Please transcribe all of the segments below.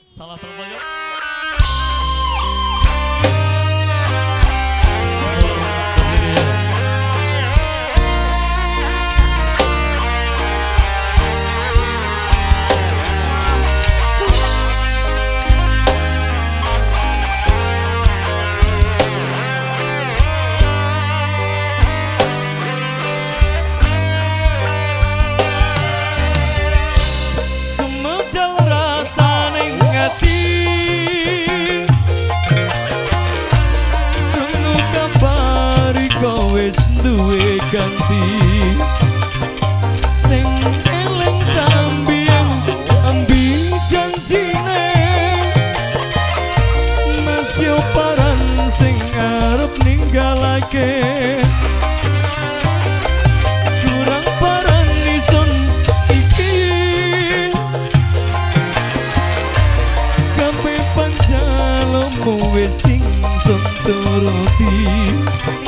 Sala trabalhou. Duwe ganti. Sing eleng kambiang ambi janjine. Mas yo paran sing arep ninggalake. Wis sun turuti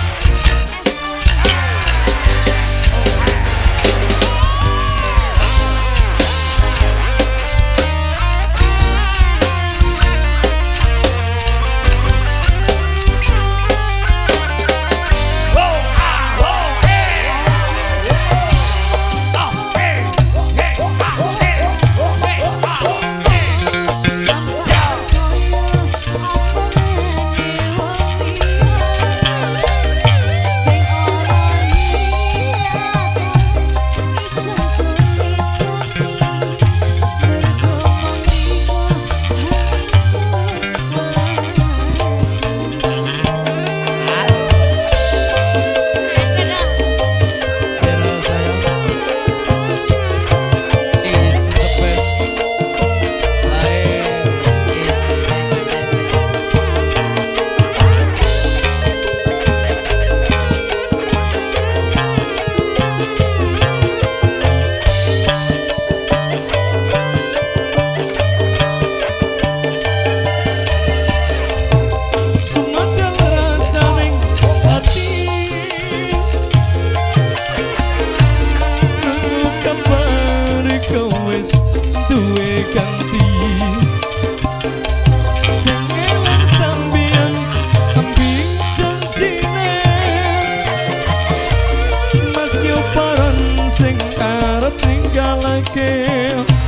gala que